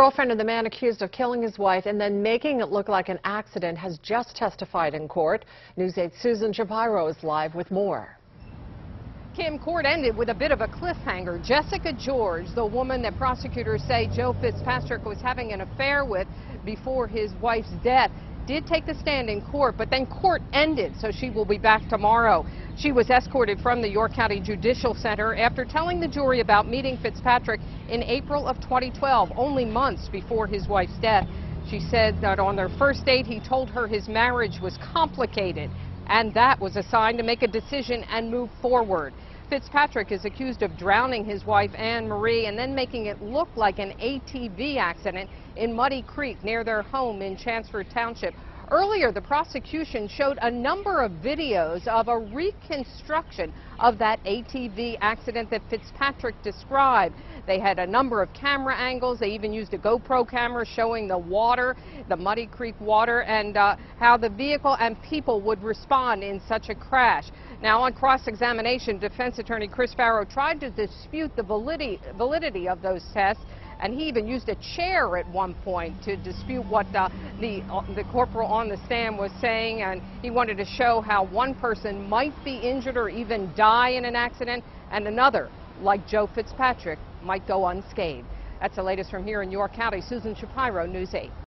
Girlfriend of the man accused of killing his wife and then making it look like an accident has just testified in court. News 8's Susan Shapiro is live with more. Kim, court ended with a bit of a cliffhanger. Jessica George, the woman that prosecutors say Joe Fitzpatrick was having an affair with before his wife's death, did take the stand in court, but then court ended, so she will be back tomorrow. She was escorted from the York County Judicial Center after telling the jury about meeting Fitzpatrick in April of 2012, only months before his wife's death. She said that on their first date, he told her his marriage was complicated, and that was a sign to make a decision and move forward. Fitzpatrick is accused of drowning his wife Anne Marie and then making it look like an ATV accident in Muddy Creek near their home in Chanceford Township. Earlier, the prosecution showed a number of videos of a reconstruction of that ATV accident that Fitzpatrick described. They had a number of camera angles. They even used a GoPro camera showing the water, the Muddy Creek water, and uh, how the vehicle and people would respond in such a crash. Now, on cross-examination, defense attorney Chris Ferro tried to dispute the validity, validity of those tests and he even used a chair at one point to dispute what uh, the, uh, the corporal on the stand was saying, and he wanted to show how one person might be injured or even die in an accident, and another, like Joe Fitzpatrick, might go unscathed. That's the latest from here in York County. Susan Shapiro, News 8.